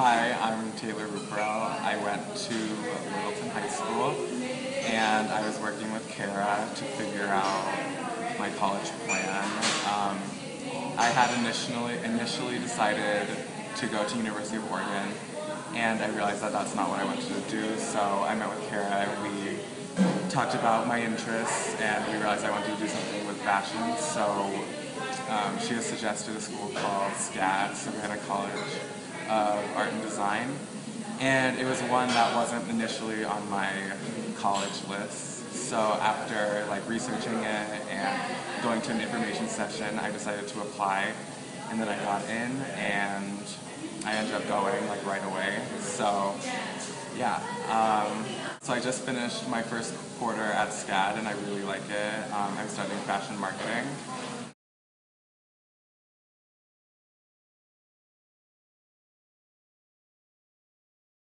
I'm Taylor Ruparel. I went to Littleton High School and I was working with Kara to figure out my college plan. Um, I had initially, initially decided to go to University of Oregon and I realized that that's not what I wanted to do so I met with Kara we talked about my interests and we realized I wanted to do something with fashion so um, she has suggested a school called SCAD, Savannah College of Art and Design. And it was one that wasn't initially on my college list. So after like researching it and going to an information session, I decided to apply. And then I got in and I ended up going like right away. So yeah. Um, so I just finished my first quarter at SCAD and I really like it. Um, I'm studying fashion marketing